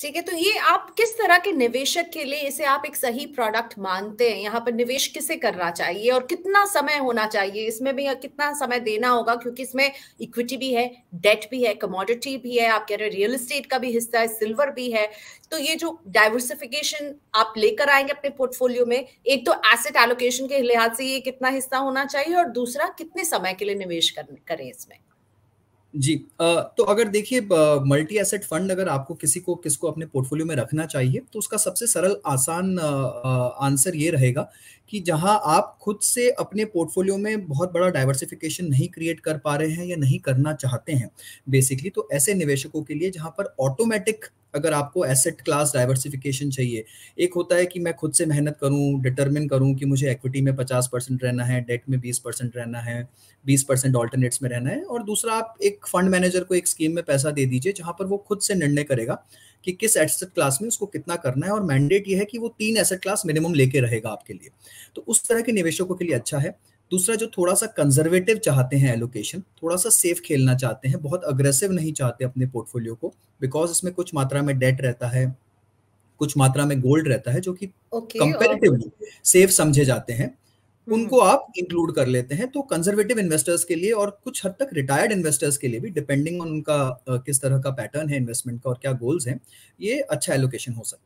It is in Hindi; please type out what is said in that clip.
ठीक है तो ये आप किस तरह के निवेशक के लिए इसे आप एक सही प्रोडक्ट मानते हैं? यहाँ पर निवेश किसे करना चाहिए और कितना समय होना चाहिए? इसमें भी कितना समय देना होगा? क्योंकि इसमें इक्विटी भी है डेट भी है कमोडिटी भी है, आप कह रहे हैं रियल एस्टेट का भी हिस्सा है सिल्वर भी है। तो ये जो डाइवर्सिफिकेशन आप लेकर आएँगे अपने पोर्टफोलियो में, एक तो एसेट एलोकेशन के लिहाज से ये कितना हिस्सा होना चाहिए और दूसरा कितने समय के लिए निवेश करें इसमें? जी तो अगर देखिए मल्टी एसेट फंड अगर आपको किसी को, किसको अपने पोर्टफोलियो में रखना चाहिए तो उसका सबसे सरल, आसान आंसर ये रहेगा कि जहाँ आप खुद से अपने पोर्टफोलियो में बहुत बड़ा डाइवर्सिफिकेशन नहीं क्रिएट कर पा रहे हैं या नहीं करना चाहते हैं बेसिकली तो ऐसे निवेशकों के लिए जहाँ पर ऑटोमेटिक अगर आपको एसेट क्लास डाइवर्सिफिकेशन चाहिए, एक होता है कि मैं खुद से मेहनत करूँ डिटरमिन करूँ कि मुझे इक्विटी में 50 परसेंट रहना है डेट में 20 परसेंट रहना है 20 परसेंट ऑल्टरनेट्स में रहना है, और दूसरा आप एक फंड मैनेजर को एक स्कीम में पैसा दे दीजिए जहाँ पर वो खुद से निर्णय करेगा कि किस एसेट क्लास में उसको कितना करना है, और मैंडेट ये है कि वो तीन एसेट क्लास मिनिमम लेके रहेगा आपके लिए। तो उस तरह के निवेशकों के लिए अच्छा है। दूसरा जो थोड़ा सा कंजर्वेटिव चाहते हैं एलोकेशन थोड़ा सा सेफ़ खेलना चाहते हैं बहुत अग्रेसिव नहीं चाहते अपने पोर्टफोलियो को बिकॉज़ इसमें कुछ मात्रा में डेट रहता है कुछ मात्रा में गोल्ड रहता है जो कि कंपेरेटिवली सेफ़ समझे जाते हैं हम्म। उनको आप इंक्लूड कर लेते हैं तो कंजर्वेटिव इन्वेस्टर्स के लिए और कुछ हद तक रिटायर्ड इन्वेस्टर्स के लिए भी डिपेंडिंग ऑन उनका किस तरह का पैटर्न है इन्वेस्टमेंट का और क्या गोल्स हैं ये अच्छा एलोकेशन हो सकता है